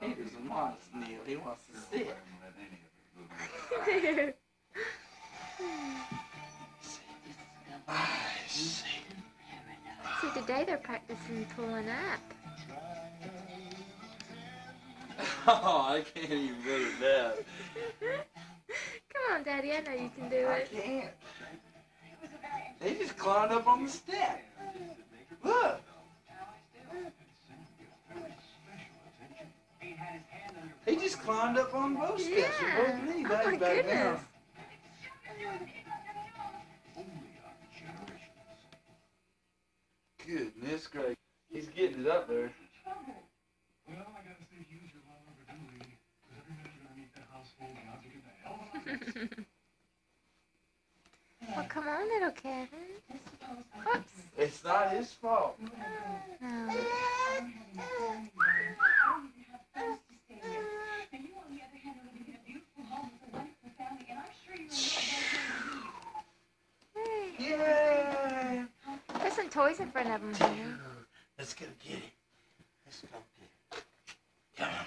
He doesn't want to kneel. He wants to sit. See. Today they're practicing pulling up. Oh, I can't even put it down. Come on, Daddy. I know you can do it. I can't. They just climbed up on the step. Look. He just climbed up on both steps. Yeah. Both knees Oh back, my back goodness. down. Goodness great. He's getting it up there. Well, come on, little Kevin. Whoops. It's not his fault. No. Oh. Yay! There's some toys in front of him, honey. Let's go get him. Let's go get him. Come on.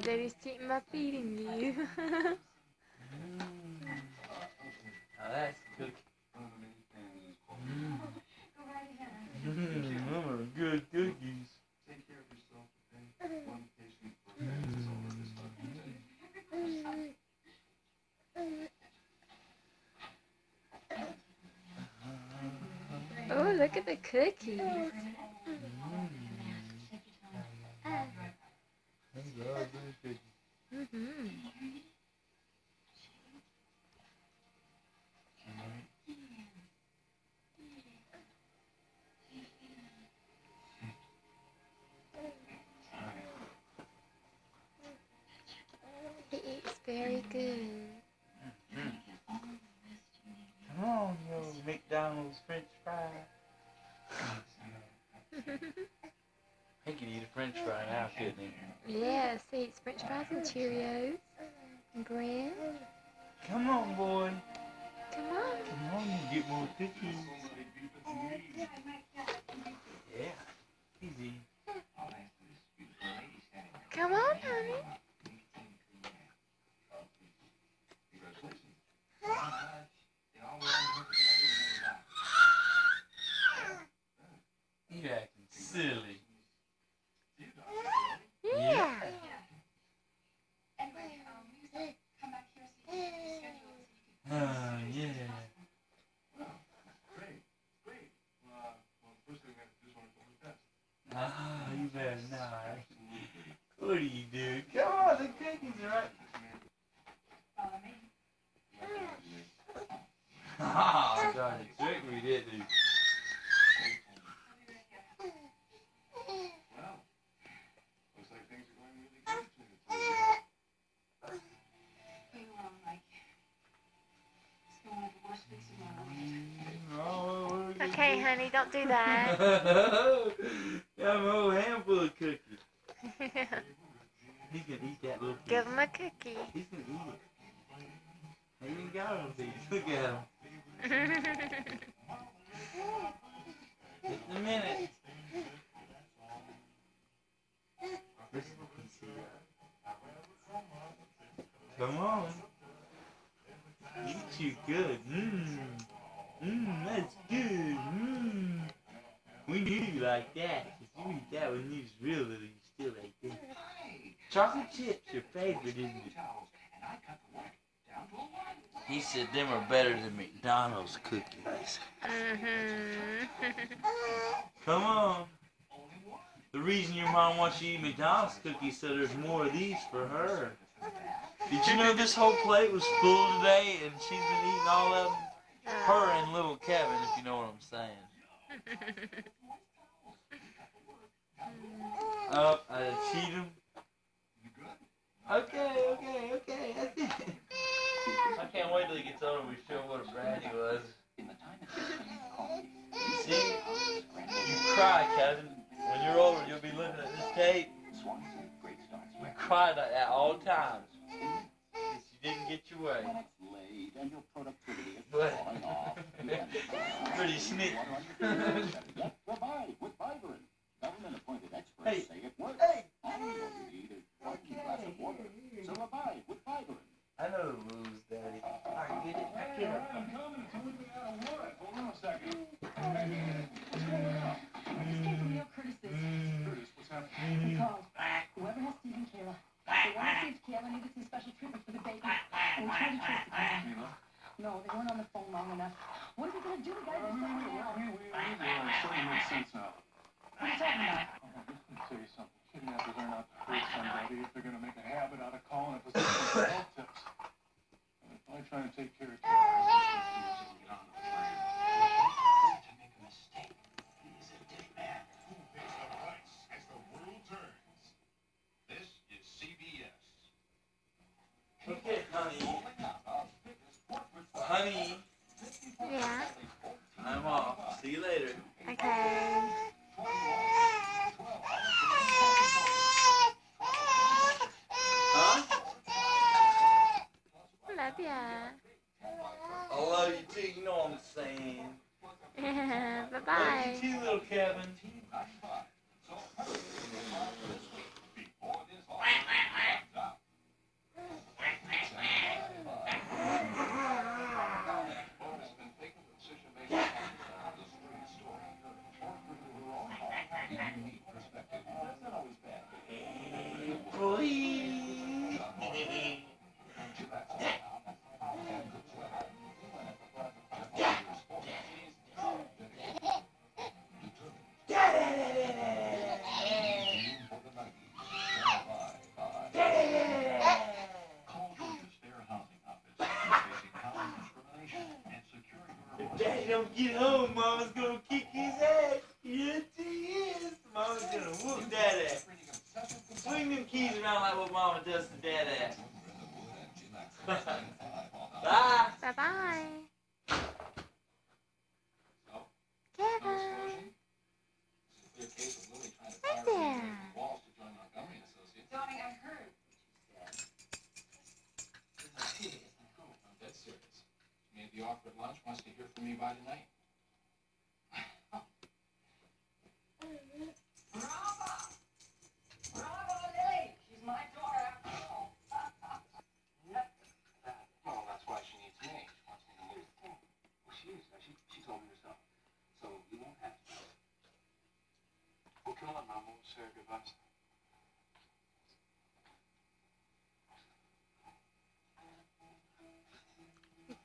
Oh, Daddy's cheating by feeding you. Mm. Now that's cookie. Mm. Mm, those are good cookies. oh, look at the cookies. And Cheerios and bread. Come on, boy. Come on. Come on, you get more cookies. Yeah, easy. Come on, honey. You acting silly. Yeah. Oh, yeah. Ah, you better not. What are you doing? Come on, the cookies are right. Ah, God, you tricked me, didn't you? What are we gonna Okay, honey, don't do that. Got a whole handful of cookies. Can eat that little piece. Give him a cookie. He's gonna eat it. He even got him these. Look at him. are better than McDonald's cookies. Mm-hmm. Come on. The reason your mom wants you to eat McDonald's cookies so there's more of these for her. Did you know this whole plate was full today and she's been eating all of them? Her and little Kevin, if you know what I'm saying. cry, Kevin. When you're older, you'll be looking at this tape We cry like that all the time. One stage care, I needed some special treatment for the baby. And we tried to trace the baby. No, they weren't on the phone long enough. What are we going to do? The guys are sitting down. Wait, wait, wait. It makes sense. get home, Mama's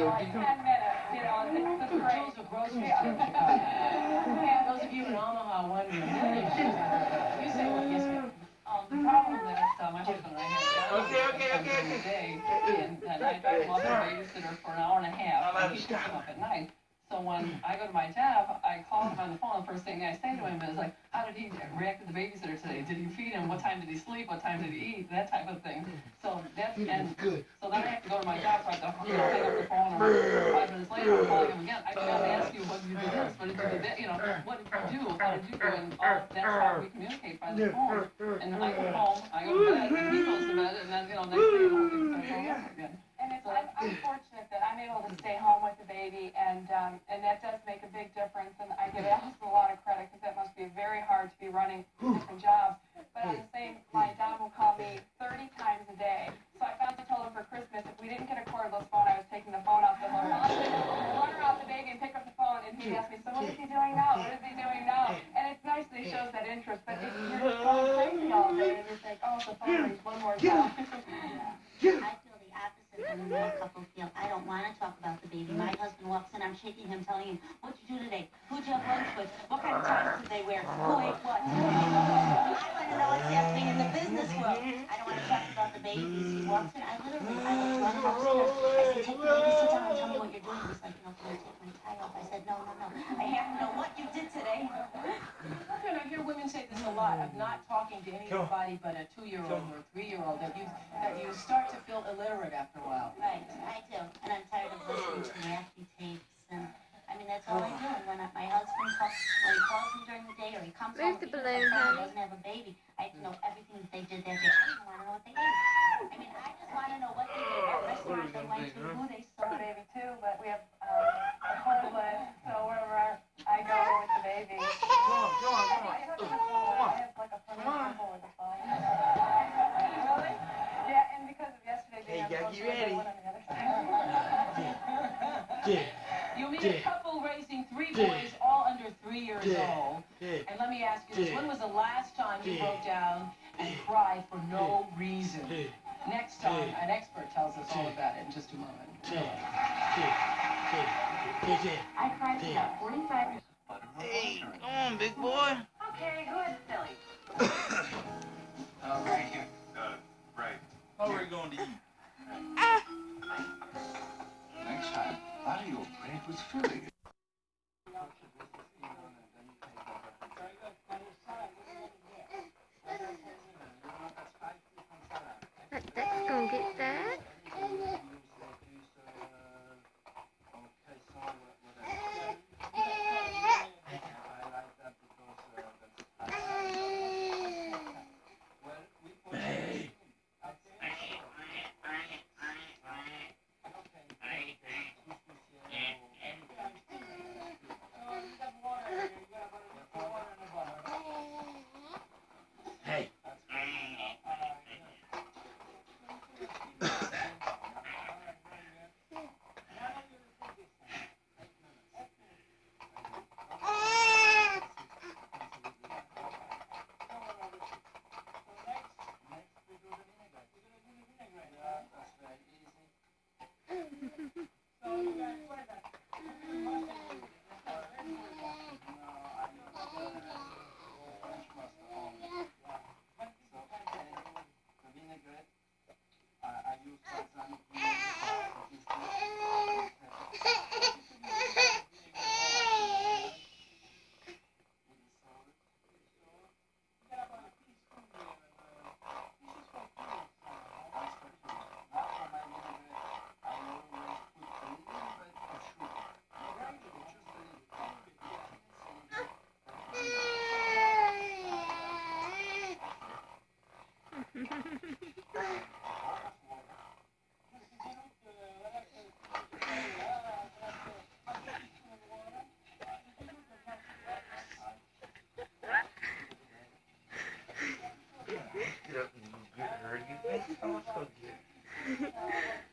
you know, it's the Who great. grocery store in Chicago? Those of you in Omaha wondering, you say what yes, ma'am. Um, the problem that my husband and I had. Okay, okay, okay, day, And, and I dropped him off at babysitter for an hour and a half, and he picks him up at night. So when I go to my job, I call him on the phone, the first thing I say to him is like, how did he react to the babysitter today? Did you feed him? What time did he sleep? What time did he eat? That type of thing. So that's, and Good. so then I have to go to my job, so I have to you know, pick up the phone, or five minutes later, I'm calling him again. I forgot to ask you, what did you do this, what did you do that, you know, what did you do, how did you do, and all, that's how we communicate by the phone. And then I come home, I go to bed, and he goes to bed, and then, you know, next thing you know, things start going over again. And it's, I'm, I'm fortunate that I'm able to stay home with the baby, and um, and that does make a big difference. And I give Allison a lot of credit because that must be very hard to be running different jobs. But on the same, my dad will call me 30 times a day. So I finally told him for Christmas if we didn't get a cordless phone, I was taking the phone off the hook. Run her off the baby and pick up the phone, and he'd ask me, so what is he doing now? What is he doing now? And it's nice that he shows that interest, but if you're just going crazy all day, and you think, oh, the phone rings one more time. I feel the opposite than the male couple feel. I don't want to talk about the baby. My husband walks in, I'm shaking him, telling him, what'd you do today? Who'd you have lunch with? What kind of ties did they wear? Who ate what? I want to know what's happening in the business world. I don't want to talk about the babies. He walks in, I literally, I look run upstairs. I said, take the baby, sit down and tell me what you're doing. He's like, no, can I take my tie off? I said, no, no, no. I have to know what you did today. And I hear women say this a lot, of not talking to anybody but a two-year-old or a three-year-old, that you, that you start to feel illiterate after a while. Right, I do, and I'm tired of listening to nasty tapes, and, I mean, that's all I do, and when I- my husband calls, when he calls me during the day, or he comes Where's home, the even if balloon, my son honey? doesn't have a baby, I have to know everything that they did that day, I even wanna know what they ate. I mean, I just wanna know what they did, what restaurant they went to, who they for saw. the baby too, but we have um, a full list, so wherever I go with the baby. Come on, come on, come on. I have like a Come on. with the phone. Hey, on you phone, ready? one on the other side. You mean a couple raising three boys, all under three years old. And let me ask you this, when was the last time you broke down and cried for no reason? Next time, an expert tells us all about it in just a moment. I cried for about forty-five minutes. Hey, come on, big boy. Okay, who is silly? Uh, right here. Uh, right. How are we going to eat? Your bread with filling. Mm. Thank you.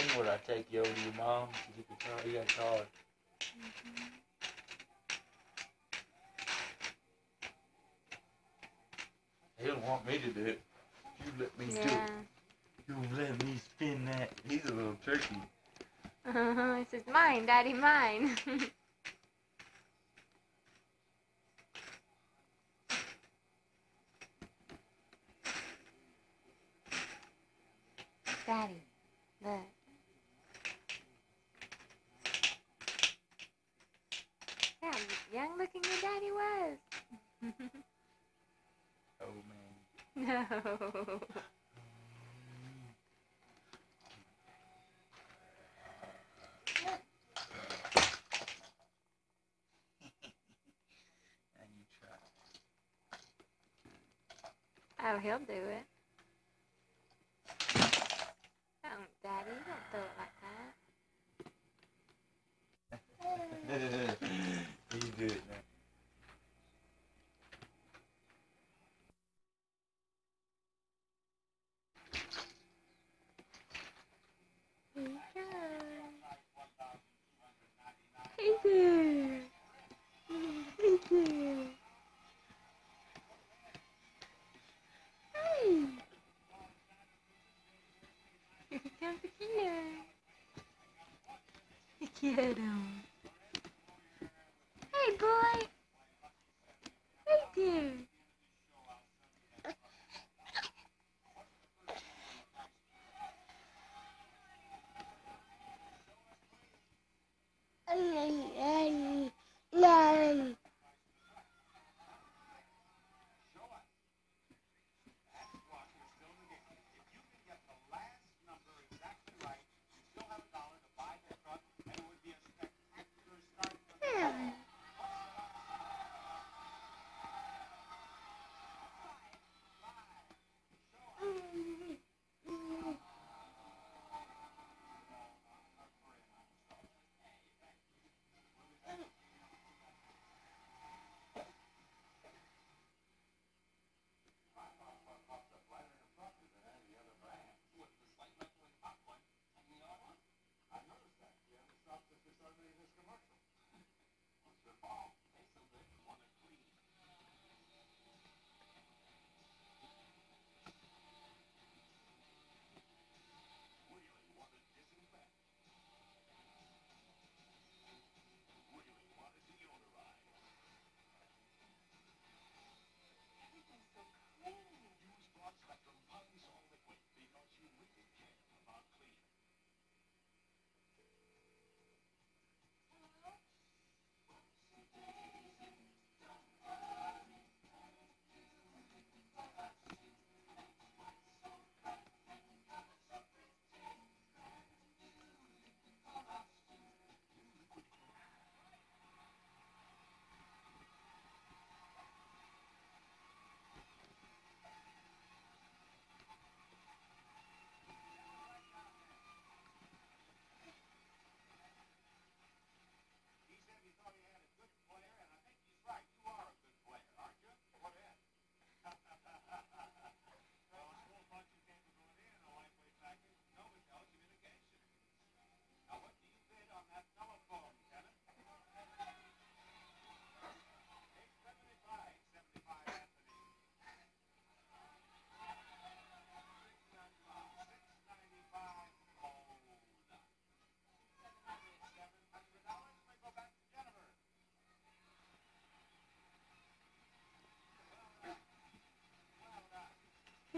Then would I take you over to your mom to get the car? You got a car. He don't want me to do it. You let me do it. You let me spin that. He's a little tricky. This is mine, daddy, mine. daddy, look. Yeah, young looking your daddy was. Oh man. no. And you try. Oh, he'll do it. Don't, Daddy. Don't throw it like that. you do it now. Here you go. Hey there. Hey there. Hey. Here comes the killer. Get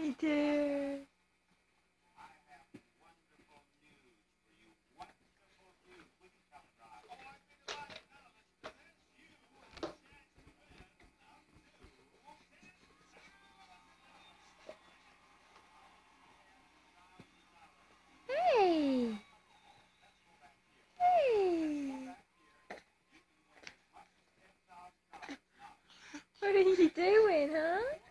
Hey there. What are you doing, huh?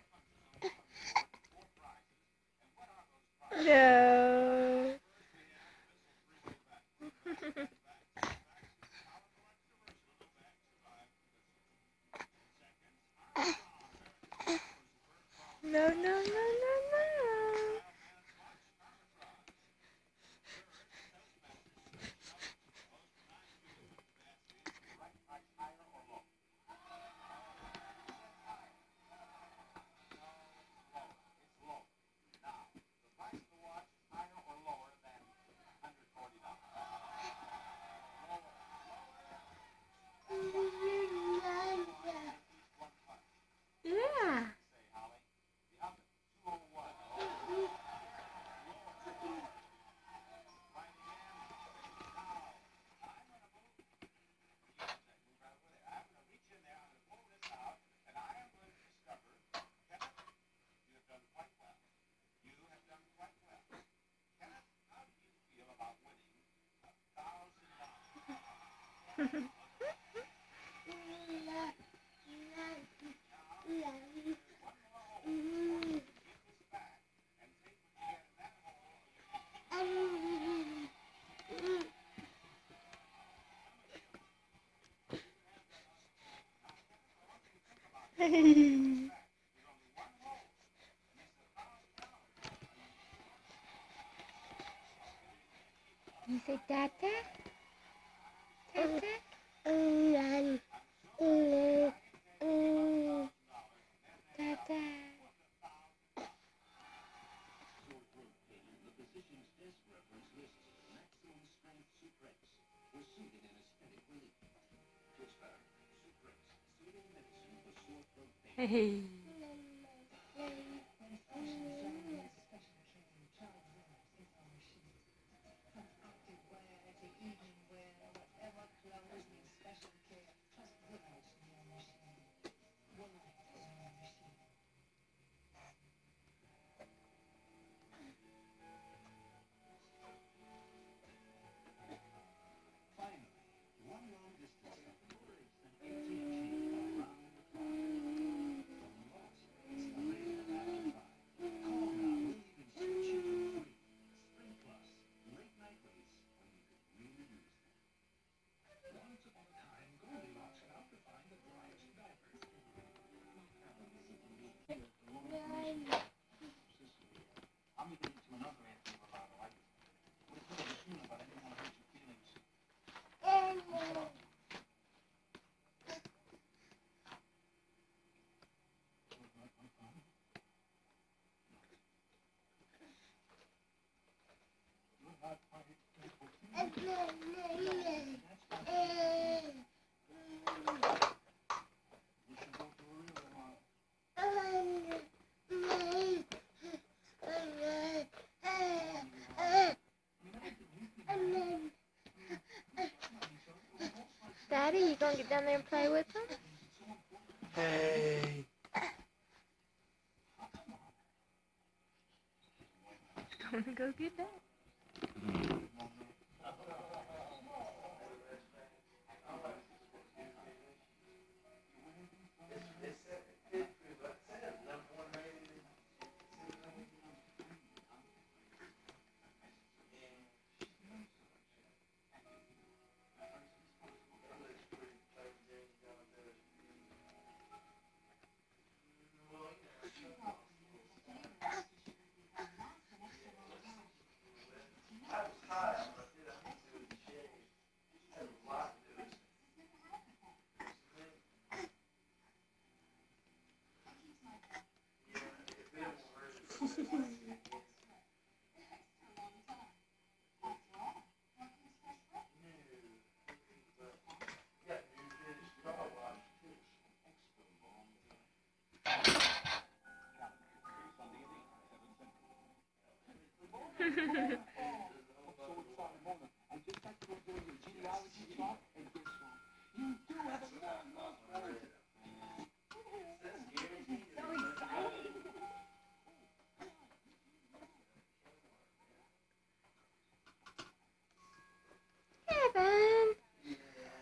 うら、うら、うら。Hey. Daddy, you gonna get down there and play with them? Hey. Gonna go get that.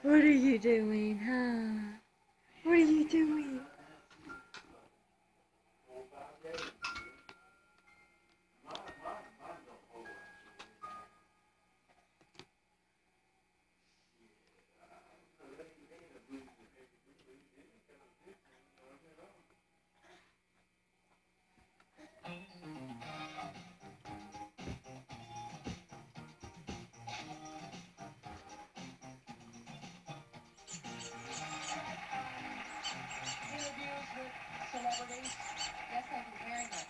What are you doing, huh? Celebrities. Yes, I do very much.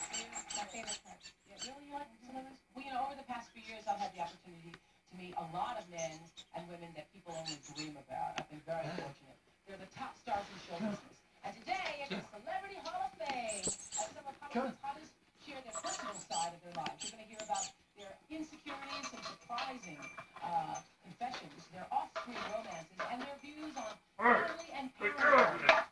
My favorite you celebrities? Well, you know, over the past few years, I've had the opportunity to meet a lot of men and women that people only dream about. I've been very fortunate. They're the top stars in show business. And today, at the Celebrity Hall of Fame, some of Hollywood's hottest share their personal side of their lives. You're going to hear about their insecurities and surprising uh, confessions, their off-screen romances, and their views on family and parenting.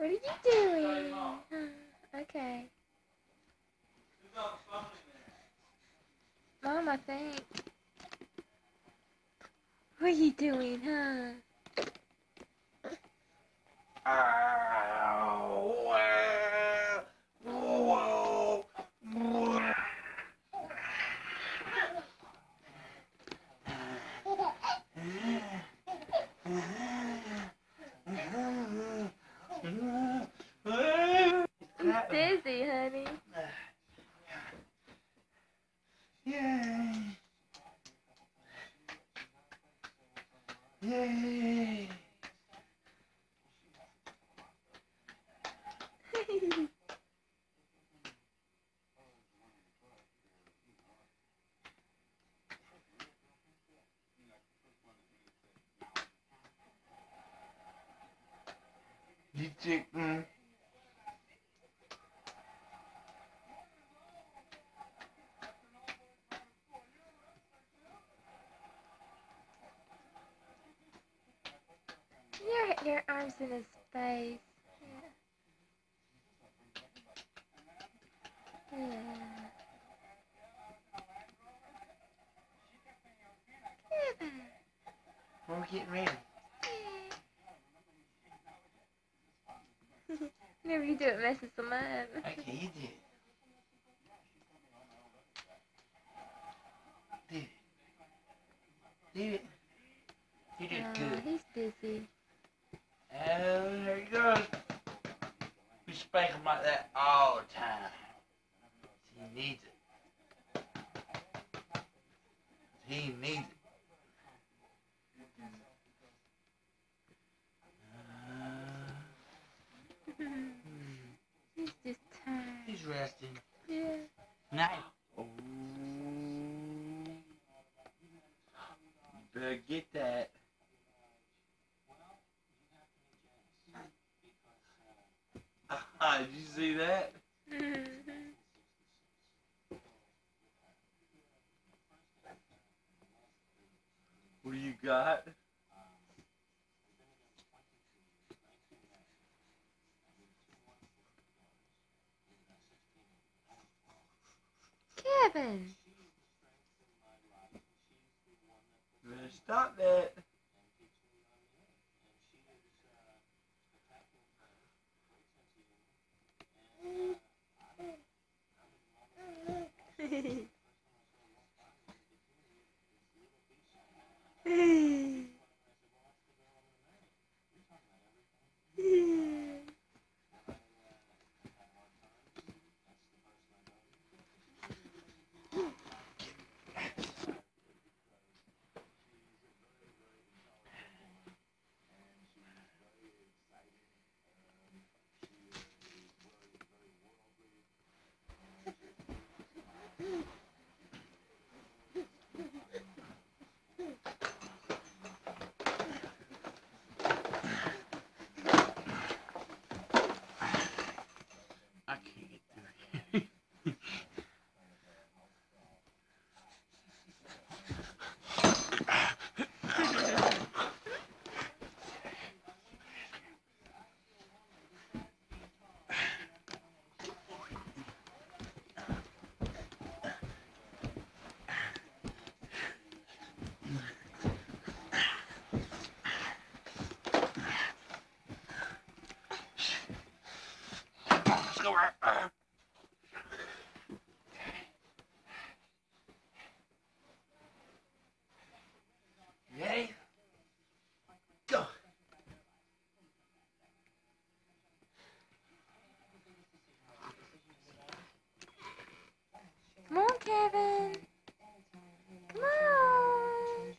What are you doing? okay. Mom, I think. What are you doing, huh? chicken. Mm. Your, your arms in his face. do it versus someone see that? what do you got? Kevin! Kevin. Come on.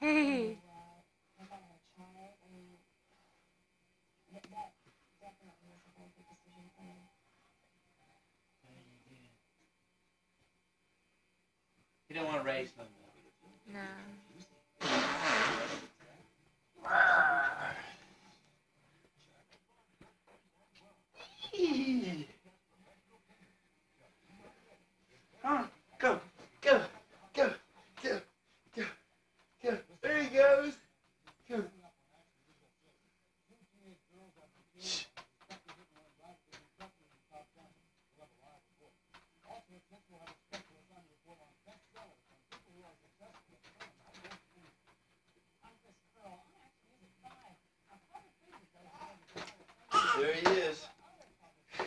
Hey. You don't want to raise them.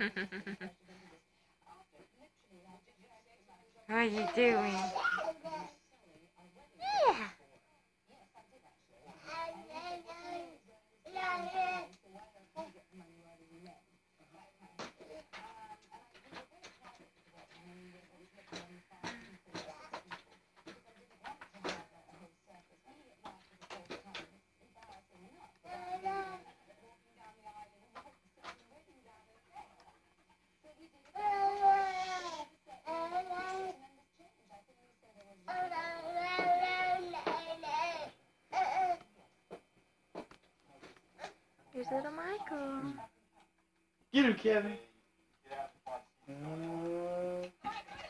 what are you doing? Yeah. Here's little Michael. Get him, Kevin. Uh,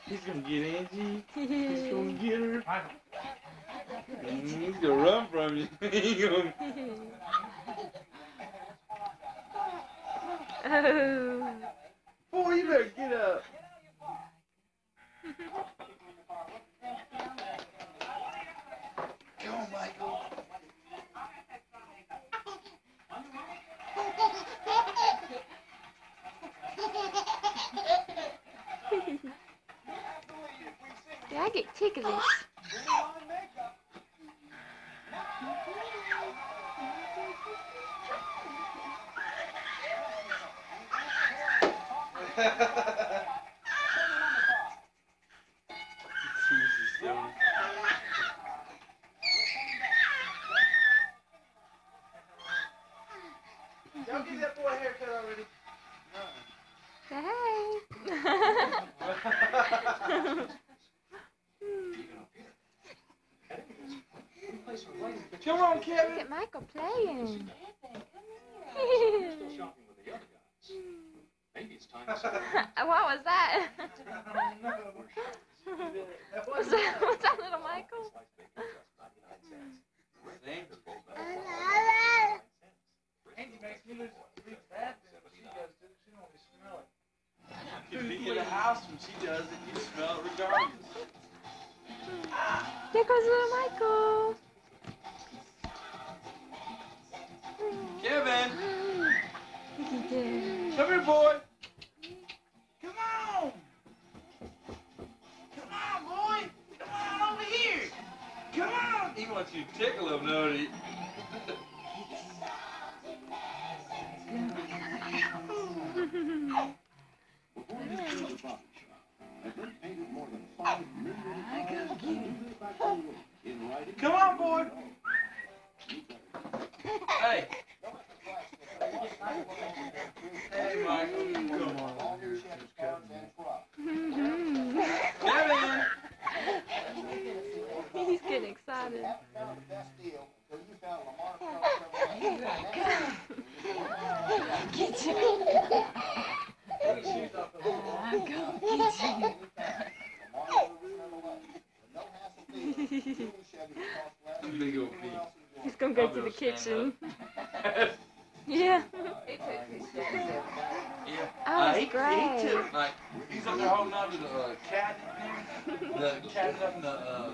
he's gonna get Angie. He's gonna get her. Mm, he's gonna run from you. Gonna- oh. Boy, you better get up. Come on, Michael. Yeah, I get ticklish. He's gonna go I'll to be the able to stand kitchen. Yeah. Yeah. Oh, Uh, he, great. he took like he's up there holding on to the uh, cat in there, the cat up in the uh,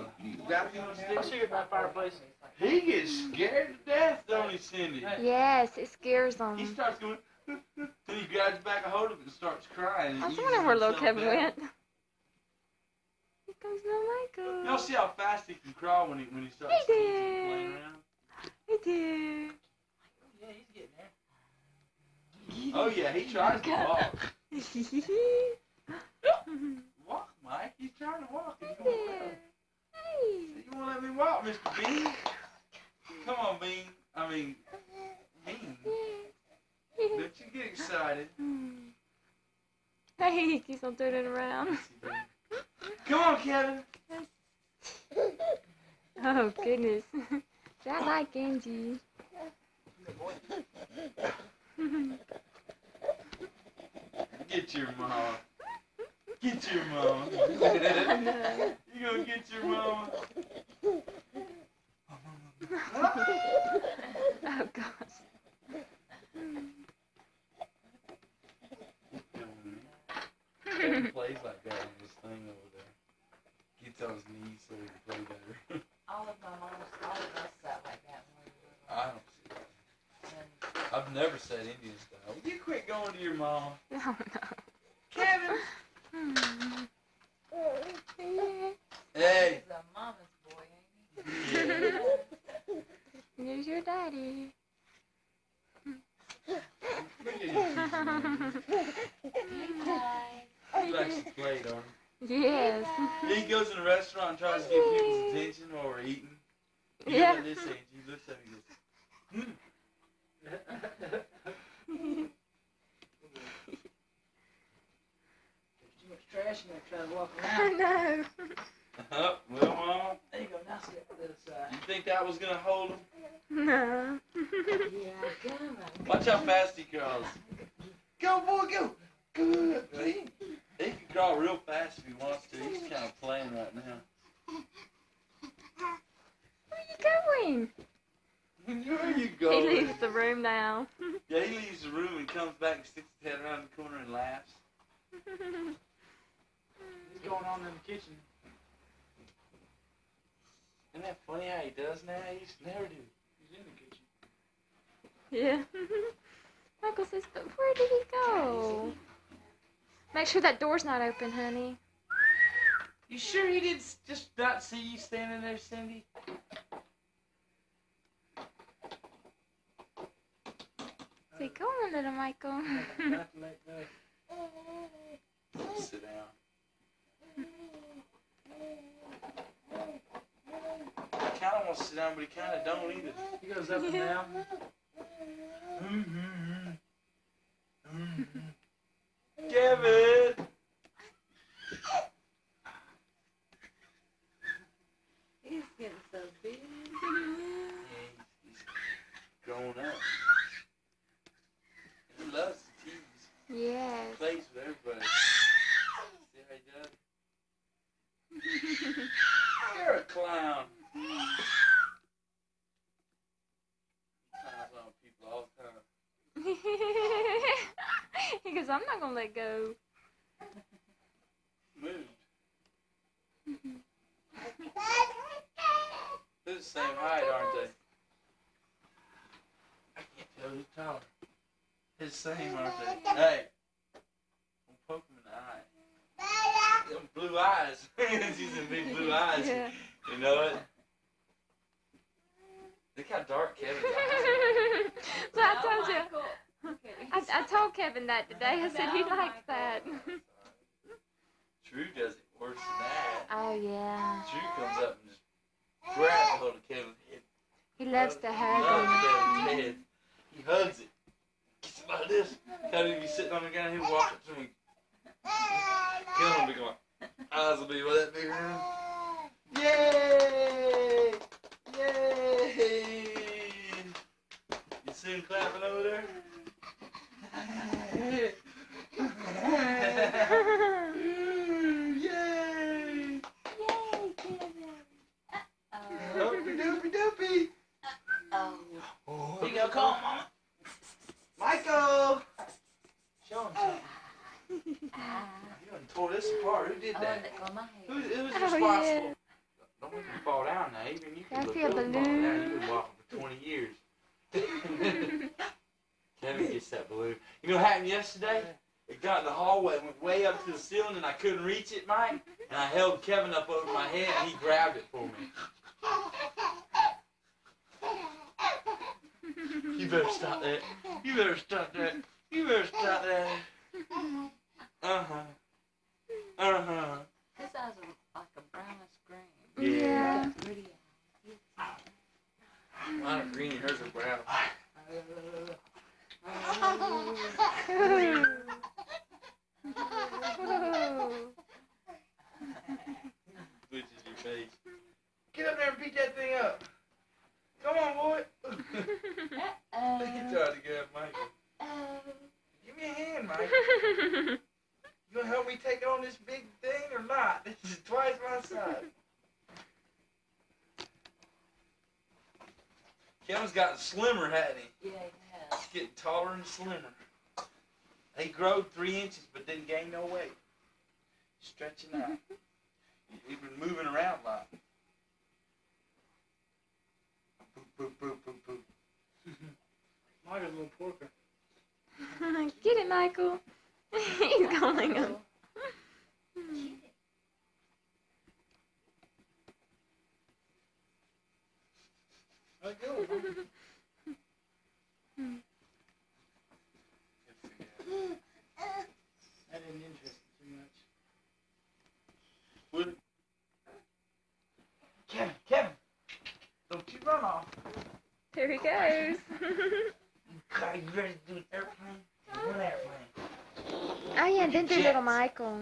vacuum stick. see you that fireplace. He gets scared to death, don't he, Cindy? Yes, it scares him. He starts going, then he grabs back a hold of it and starts crying. I was wondering where little Kevin down. went. Here comes little Michael. Y'all Michael. see how fast he can crawl when he when he starts He playing did. Around? He did. Yeah, he's getting there. Oh yeah, he tries to walk. Walk, Mike. He's trying to walk. and He won't let him. Hey. You won't let me walk, Mr. Bean. Come on, Bean. I mean, Bean. Don't you get excited. Hey, he keeps on turning around. Come on, Kevin. Oh goodness. That like Angie. Get your mom. Get your mom. no. You gonna get your mom. Oh, oh gosh. Kevin plays like that on this thing over there. Gets on his knees so he can play better. All of my mom's, all of us sat like that when we were I don't see that. I've never said Indian style. Will you quit going to your mom? Oh Kevin! Hmm. Hey! He's a mama's boy, ain't he? Yeah. Here's your daddy. Look at you. He likes to play, don't yes. he? He goes in a restaurant and tries to get people's attention while we're eating. You Yeah. know this age, he looks at me and goes, hmm. Too much trash in there trying to walk I around. know. Oh, well, Mom, There you go, now sit to the other you think that was gonna hold him? No. Yeah, I got him. Watch how fast he crawls. Go, boy, go! Good. He, he can crawl real fast if he wants to. He's kind of playing right now. Where are you going? Where are you going? He leaves the room now. Yeah, he leaves the room and comes back and sticks his head around the corner and laughs. What's going on in the kitchen? Isn't that funny how he does now? He used to never do. He's in the kitchen. yeah. Michael says, but where did he go? Make sure that door's not open, honey. You sure he did s- just not see you standing there, Cindy? See, come on, little Michael. Not to let go. Sit down. I kind of want to sit down, but he kind of don't either. He goes up and down. Mm-hmm. Mm-hmm. Kevin! He's getting so big. Yeah, he's, he's grown up. He loves to tease. yes. Plays with everybody. See how he does? You're a clown. He clowns on people all the time. he goes, I'm not gonna let go. Moved. They're the same height, aren't they? I can't tell who's taller. They're the same, aren't they? Hey, don't poke him in the eye. Them blue eyes. She's in big blue eyes. Yeah. You know it? Look how dark Kevin's eyes so I told you. I, I told Kevin that today. I said he likes that. Drew does it worse than that. Oh yeah. Drew comes up and just grabs a hold of Kevin's head. He loves to Loves hug Kevin's him. head. He hugs it. Gets it like this. Of be sitting on the ground, he'll walk up to me. Kill him, be going. Eyes will be with that big round. Yay! Yay! You see him clapping over there? Tore this apart. Who did Oh, that? let go of my Who, hair. who was Oh, responsible? Don't make me fall down now. Even you I can a look fall balloon. down. You've been walking for 20 years. Kevin gets that balloon. You know what happened yesterday? It got in the hallway, and went way up to the ceiling, and I couldn't reach it, Mike. And I held Kevin up over my head, and he grabbed it for me. You better stop that. You better stop that. You better stop that. Uh huh. Uh huh. His eyes are like a brownish green. Yeah. Pretty. Mine are green, hers are brown. Which is your face. Get up there and beat that thing up. Come on, boy. he tried to get Michael. Give me a hand, Michael. You gonna help me take on this big thing or not? This is twice my size. Kevin's gotten slimmer, hasn't he? Yeah, he getting taller and slimmer. He grew three inches but didn't gain no weight. Stretching out. Mm-hmm. He's been moving around a lot. Boop, boop, boop, boop, boop. Michael's a little porker. Get it, Michael. He's calling him. Let go. That didn't interest me too much. Would- Kevin, Kevin, don't you run off. Here he goes. God, you ready to do an airplane? What airplane? oh yeah, then do little Michael.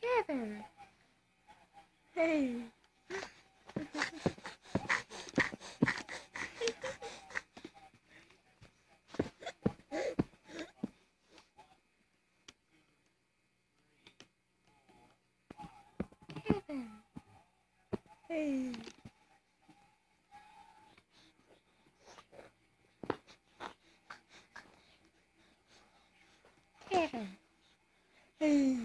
Kevin! Hey! Kevin! Hey! Bye.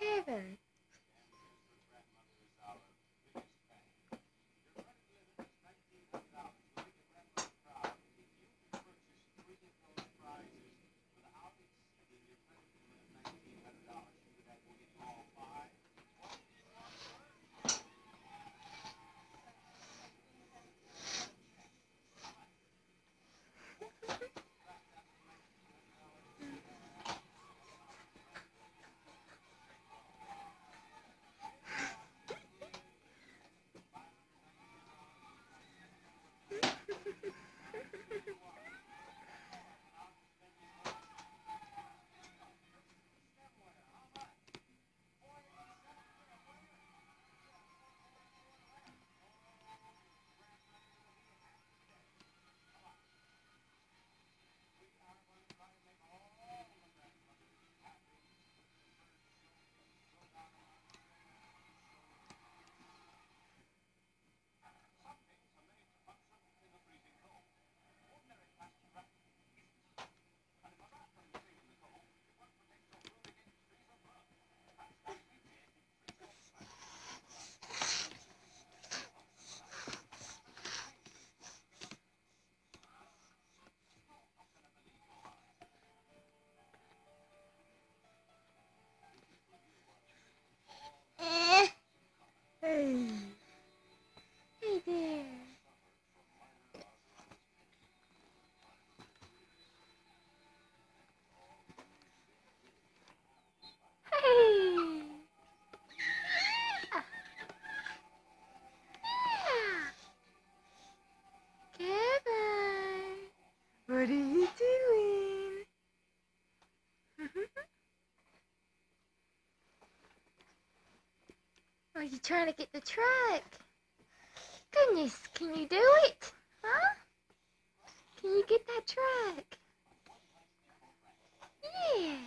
Kevin. You trying to get the truck? Goodness, can you do it? Huh? Can you get that truck? Yes.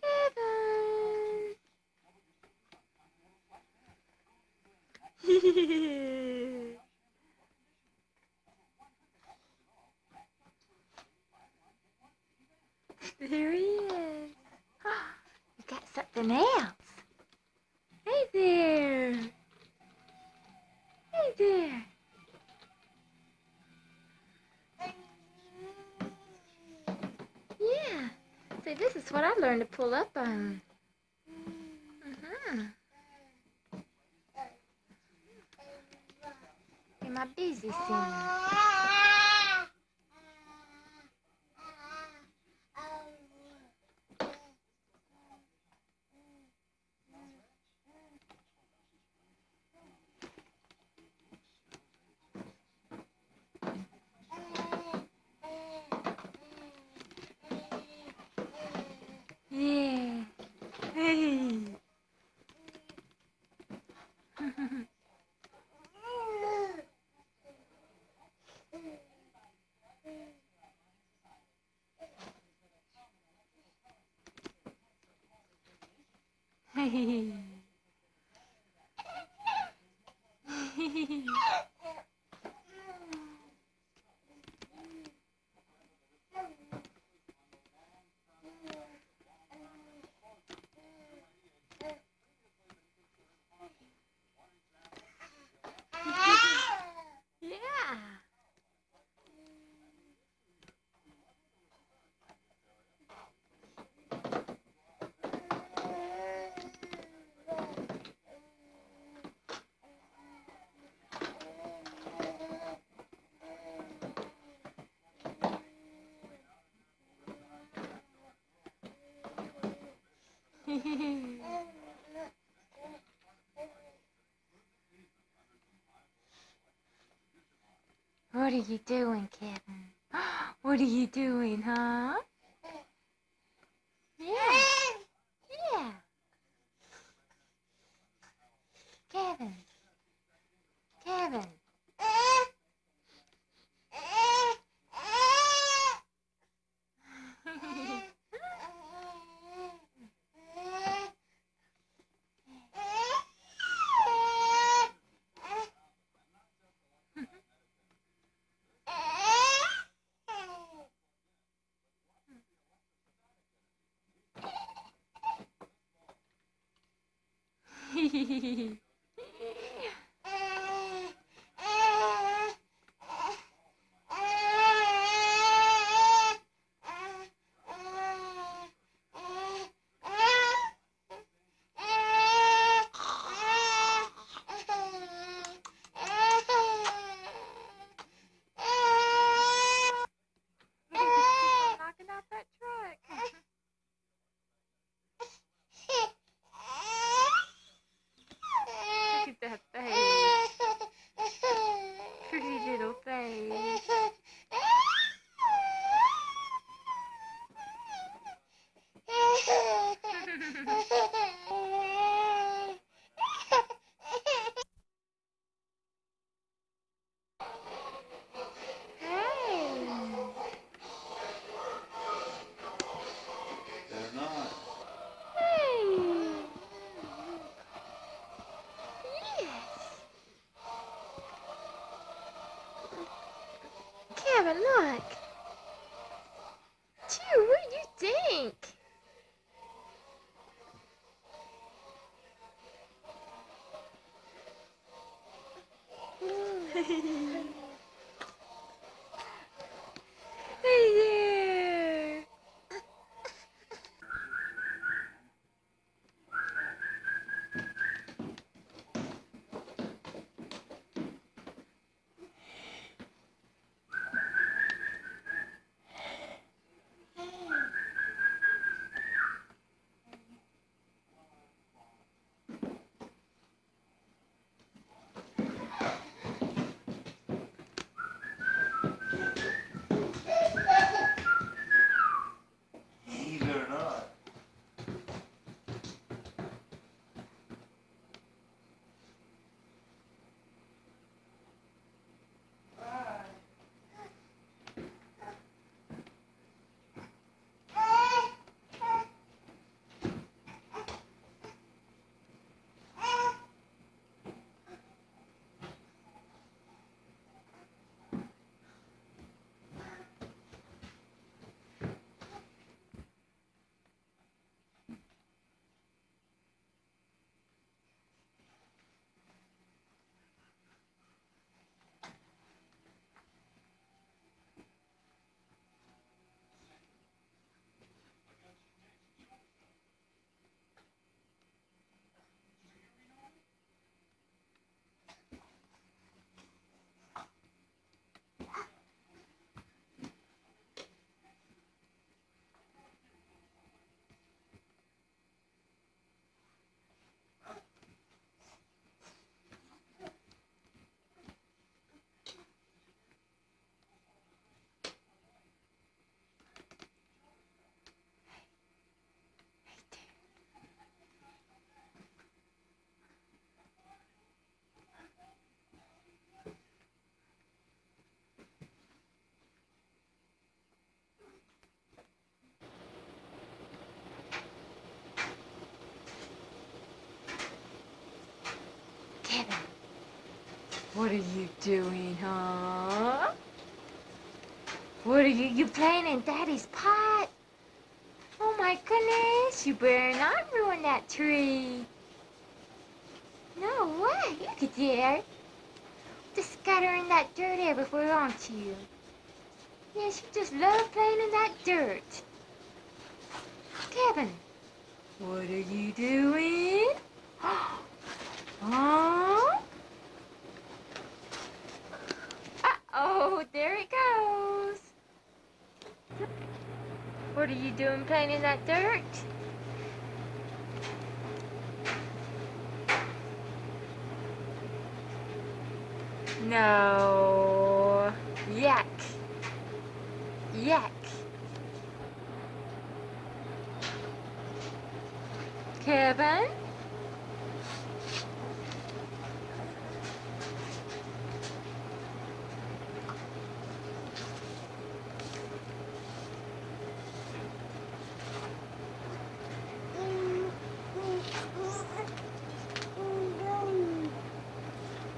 Kevin. there he is. You got something else. Hey there. Hey there. Yeah. See, this is what I learned to pull up on. Uh-huh. In my busy scene. What are you doing, Kevin? What are you doing, huh? 嘿嘿嘿。Kevin, look. What are you doing, huh? What are you, you playing in Daddy's pot? Oh my goodness, you better not ruin that tree. No way, look at there. Just scattering that dirt everywhere, aren't you? Yes, you just love playing in that dirt. Kevin, what are you doing? Huh? There it goes. What are you doing playing in that dirt? No. Yuck. Yuck. Kevin?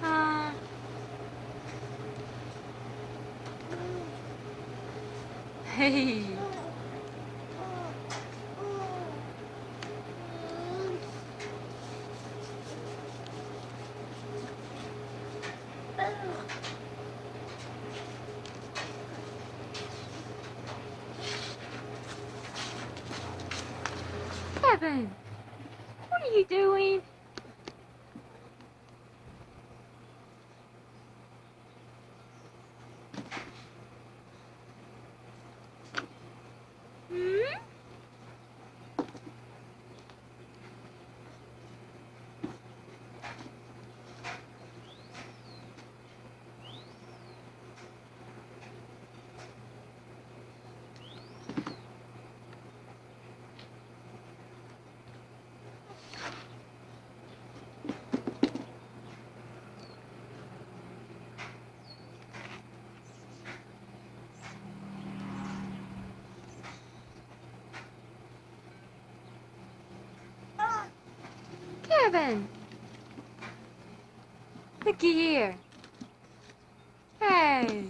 Uh, hey. Kevin, what are you doing? Hmm? Looky here. Hey!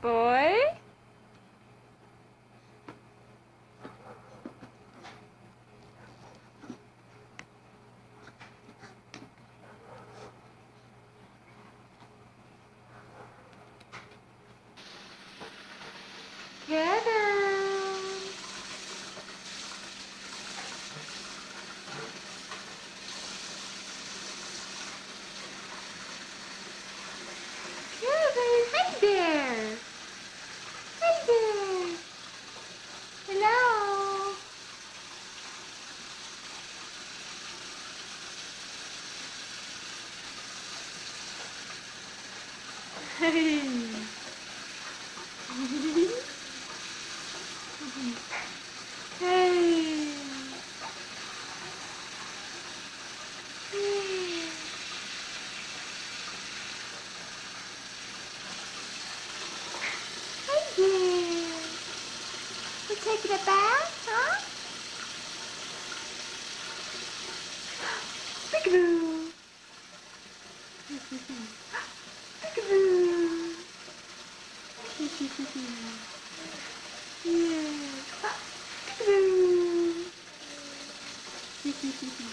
Boy? Kevin! Kevin, hey there! Hey there! Hello? Hey! hey! Hey there! You taking a bath, huh? Peekaboo! Peekaboo! yeah. Peekaboo!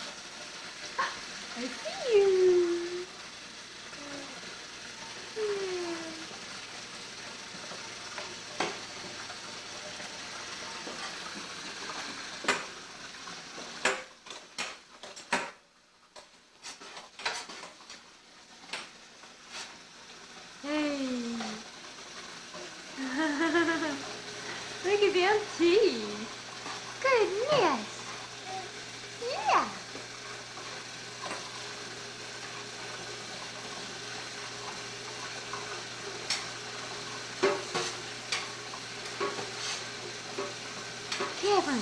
I see you! Yeah. Hey. Look at them teeth. Goodness. Yeah. Kevin.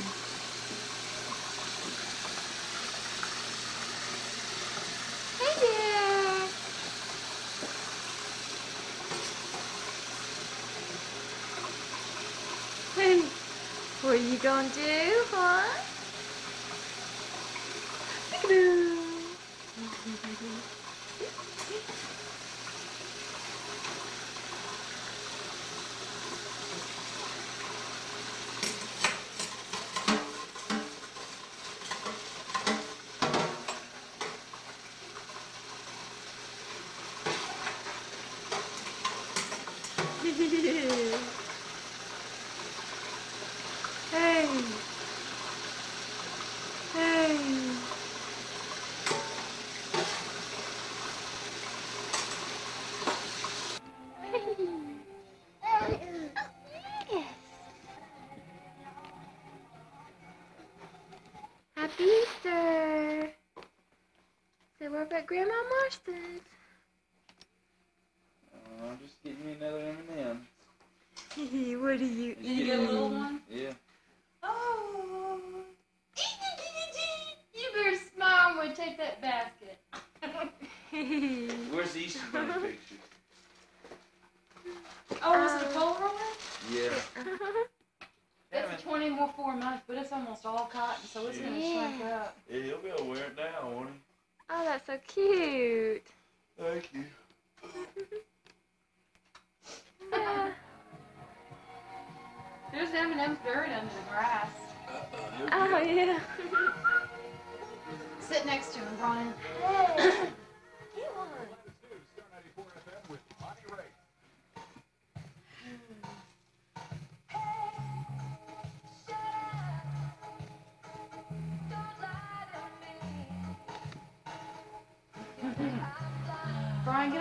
Hey there. What are you gonna do, huh? At Grandma Marston's.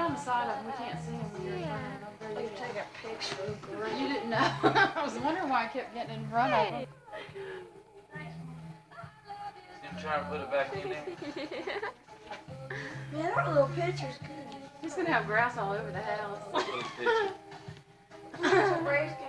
On the side of him. We can't see him when you're in front of him. Take a picture of You didn't know. I was wondering why I kept getting in front of him. Him trying to put it back in there. Man, that little picture's good. He's gonna have grass all over the house. Little picture.